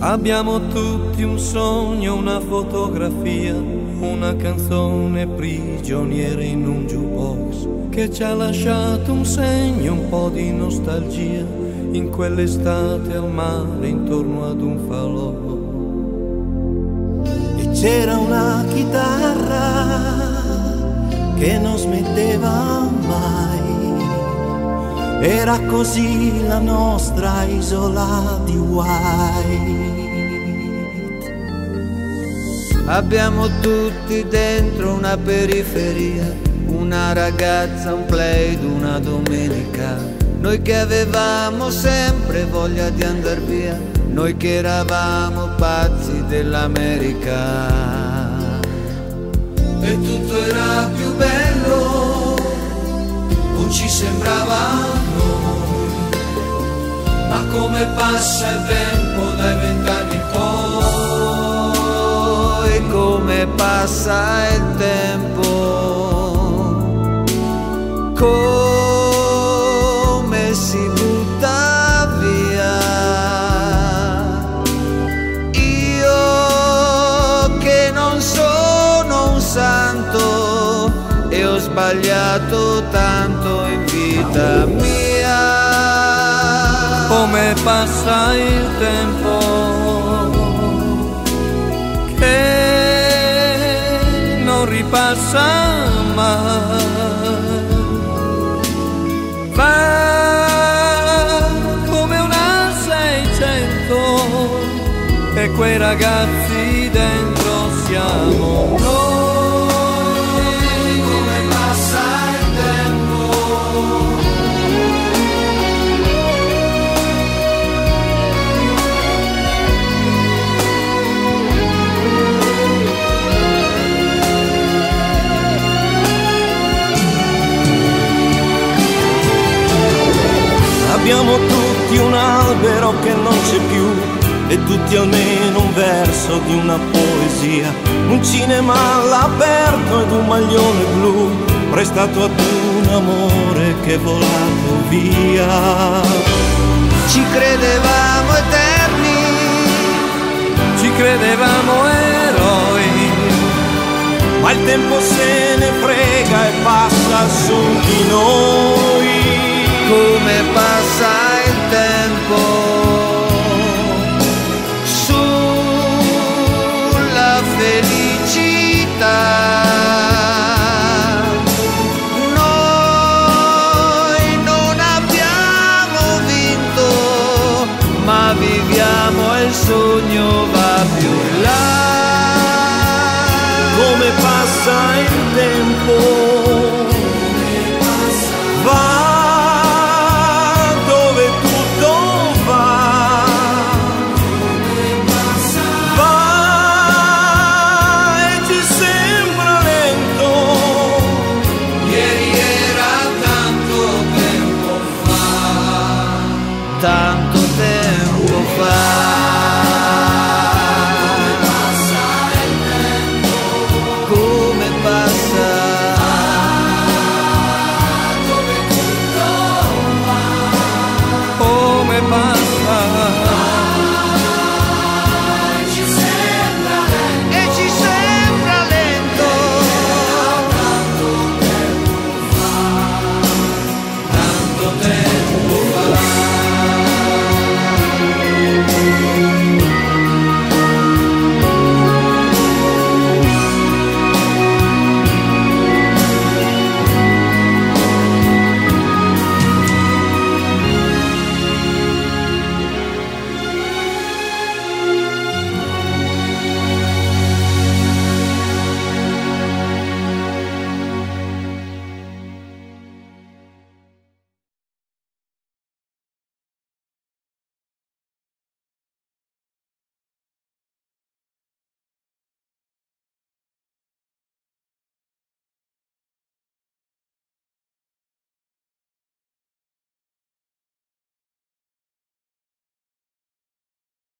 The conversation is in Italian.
Abbiamo tutti un sogno, una fotografia, una canzone prigioniera in un jukebox che ci ha lasciato un segno, un po' di nostalgia in quell'estate al mare intorno ad un falò. E c'era una chitarra che non smetteva mai. Era così la nostra isola di White. Abbiamo tutti dentro una periferia, una ragazza, un play una domenica. Noi che avevamo sempre voglia di andar via, noi che eravamo pazzi dell'America. E tutto era più bello, non ci sembrava noi. Ma come passa il tempo dai vent'anni in poi, come passa il tempo, come si butta via. Io che non sono un santo e ho sbagliato tanto in vita mia. Come passa il tempo non ripassa mai. Va come una 600 e quei ragazzi dentro siamo noi. E tutti almeno un verso di una poesia, un cinema all'aperto ed un maglione blu prestato ad un amore che è volato via. Ci credevamo eterni, Ci credevamo eroi, Ma il tempo se ne frega e passa su di noi. come passa sogno va più là. Come passa il tempo. Va dove tutto va. Va e ci sembra lento. Ieri era tanto tempo fa. tanto tempo fa.